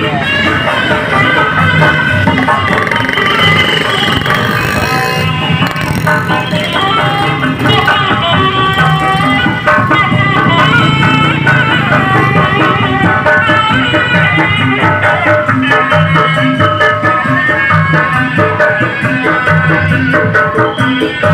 Yeah.